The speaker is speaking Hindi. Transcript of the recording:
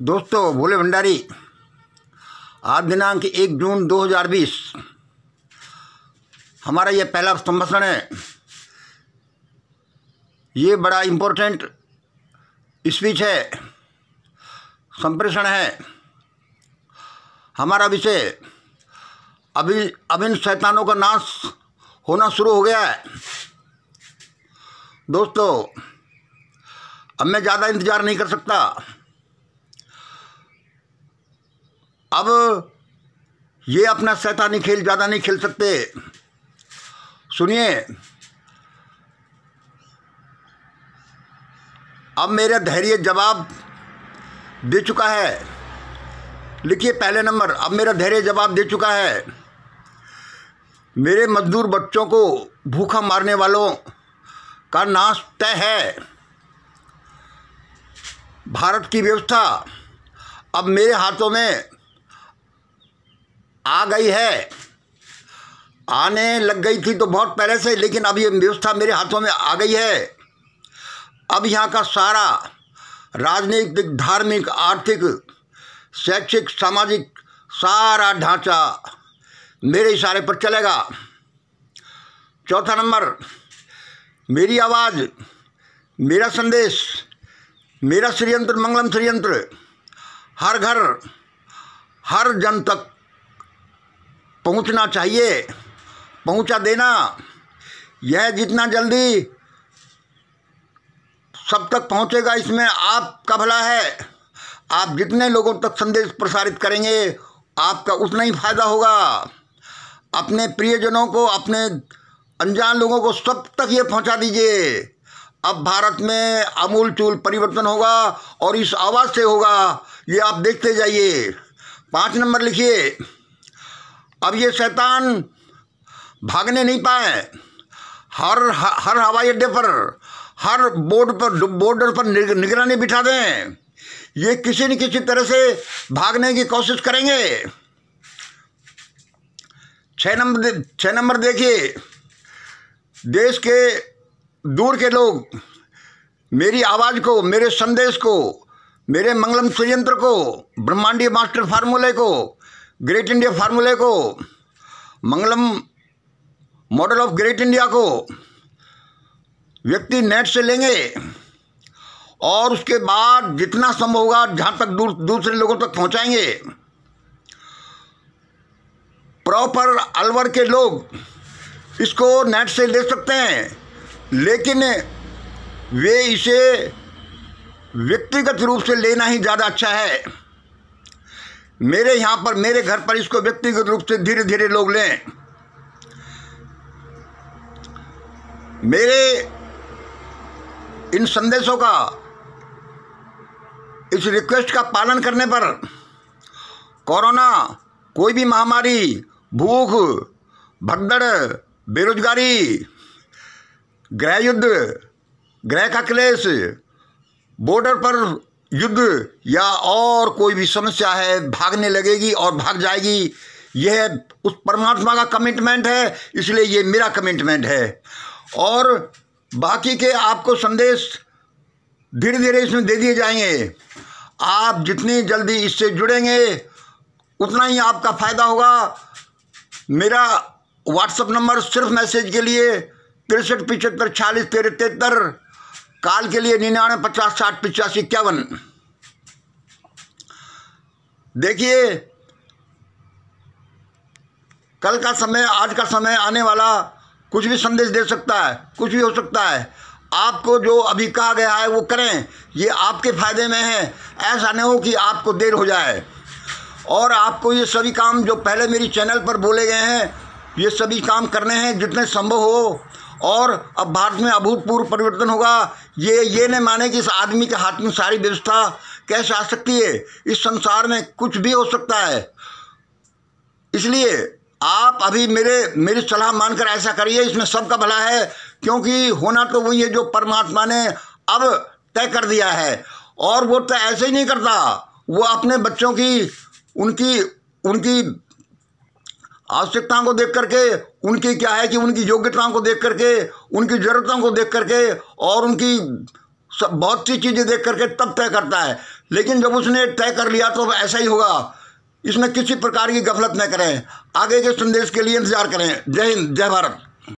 दोस्तों, भोले भंडारी, आज दिनांक एक जून 2020 हमारा ये पहला संभाषण है। ये बड़ा इम्पोर्टेंट स्पीच है। संप्रेषण है। हमारा विषय, अभी, अब इन शैतानों का नाश होना शुरू हो गया है। दोस्तों, अब मैं ज़्यादा इंतज़ार नहीं कर सकता। अब ये अपना शैतानी खेल ज़्यादा नहीं खेल सकते। सुनिए। अब मेरा धैर्य जवाब दे चुका है। लिखिए पहले नंबर। अब मेरा धैर्य जवाब दे चुका है। मेरे मजदूर बच्चों को भूखा मारने वालों का नाश तय है। भारत की व्यवस्था। अब मेरे हाथों में आ गई है। आने लग गई थी तो बहुत पहले से, लेकिन अब ये व्यवस्था मेरे हाथों में आ गई है। अब यहाँ का सारा राजनीतिक, धार्मिक, आर्थिक, शैक्षिक, सामाजिक सारा ढांचा मेरे इशारे पर चलेगा। चौथा नंबर, मेरी आवाज़, मेरा संदेश, मेरा षडयंत्र, मंगलम षडयंत्र, हर घर, हर जन तक पहुँचना चाहिए। पहुँचा देना। यह जितना जल्दी सब तक पहुंचेगा, इसमें आपका भला है। आप जितने लोगों तक संदेश प्रसारित करेंगे, आपका उतना ही फ़ायदा होगा। अपने प्रियजनों को, अपने अनजान लोगों को सब तक ये पहुँचा दीजिए। अब भारत में अमूल चूल परिवर्तन होगा और इस आवाज़ से होगा। ये आप देखते जाइए। पाँच नंबर लिखिए। अब ये शैतान भागने नहीं पाए। हर हर हवाई अड्डे पर, हर बोर्ड पर, बॉर्डर पर निगरानी बिठा दें। ये किसी न किसी तरह से भागने की कोशिश करेंगे। छः नंबर छः नंबर देखिए, देश के दूर के लोग, मेरी आवाज़ को, मेरे संदेश को, मेरे मंगलम संयंत्र को, ब्रह्मांडीय मास्टर फार्मूले को ग्रेट इंडिया फार्मूले को, Mangalam model of great India को व्यक्ति नेट से लेंगे और उसके बाद जितना संभव होगा जहाँ तक दूर, दूसरे लोगों तक पहुँचाएँगे। प्रॉपर अलवर के लोग इसको नेट से ले सकते हैं, लेकिन वे इसे व्यक्तिगत रूप से लेना ही ज़्यादा अच्छा है। मेरे यहाँ पर, मेरे घर पर इसको व्यक्तिगत रूप से धीरे धीरे लोग लें। मेरे इन संदेशों का, इस रिक्वेस्ट का पालन करने पर कोरोना, कोई भी महामारी, भूख, भगदड़, बेरोजगारी गृह युद्ध गृह का क्लेश बॉर्डर पर युद्ध या और कोई भी समस्या है, भागने लगेगी और भाग जाएगी। यह उस परमात्मा का कमिटमेंट है, इसलिए ये मेरा कमिटमेंट है। और बाकी के आपको संदेश धीरे धीरे इसमें दे दिए जाएँगे। आप जितनी जल्दी इससे जुड़ेंगे, उतना ही आपका फ़ायदा होगा। मेरा व्हाट्सअप नंबर सिर्फ़ मैसेज के लिए तिरसठ पिचहत्तर छियालीस, तेरह, तिहत्तर काल के लिए निन्यानवे, पचास, साठ, पिचासी, इक्यावन। देखिए, कल का समय, आज का समय आने वाला कुछ भी संदेश दे सकता है, कुछ भी हो सकता है। आपको जो अभी कहा गया है, वो करें। ये आपके फ़ायदे में है। ऐसा नहीं हो कि आपको देर हो जाए। और आपको ये सभी काम जो पहले मेरी चैनल पर बोले गए हैं, ये सभी काम करने हैं जितने संभव हो। और अब भारत में अभूतपूर्व परिवर्तन होगा। ये ये नहीं माने कि इस आदमी के हाथ में सारी व्यवस्था कैसे आ सकती है। इस संसार में कुछ भी हो सकता है। इसलिए आप अभी मेरे, मेरी सलाह मानकर ऐसा करिए, इसमें सबका भला है, क्योंकि होना तो वही है जो परमात्मा ने अब तय कर दिया है। और वो तय ऐसे ही नहीं करता। वो अपने बच्चों की, उनकी उनकी आवश्यकताओं को देख करके, उनकी क्या है कि उनकी योग्यताओं को देख करके, उनकी ज़रूरतों को देख करके और उनकी सब बहुत सी चीज़ें देख करके तब तय करता है। लेकिन जब उसने तय कर लिया तो ऐसा ही होगा। इसमें किसी प्रकार की गफलत न करें। आगे के संदेश के लिए इंतज़ार करें। जय हिंद, जय भारत।